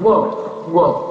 Whoa, whoa.